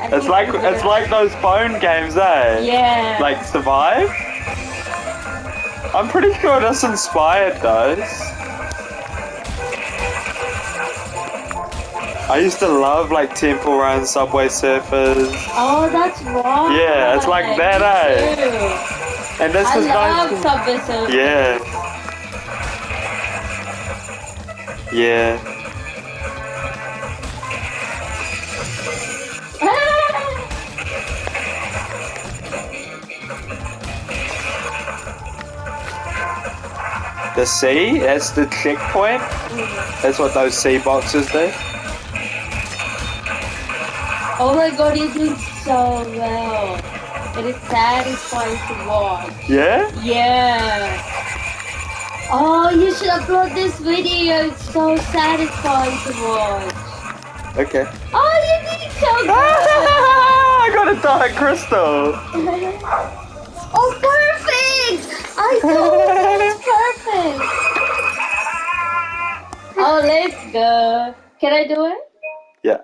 It's like it's like those phone games, eh? Yeah. Like Survive. I'm pretty sure this inspired those. I used to love like Temple Run, Subway Surfers, Oh, that's right. Yeah, it's like that, eh? too. and this I was love going. Subway Surfers. Yeah. Yeah. The C, that's the checkpoint. That's what those C boxes do. oh my god, you're doing so well. It is satisfying to watch. Yeah? Yeah. Oh, you should upload this video. It's so satisfying to watch. Okay. Oh, you did so good. I got a dark crystal. oh, perfect. I thought Oh, let's go. Can I do it? Yeah.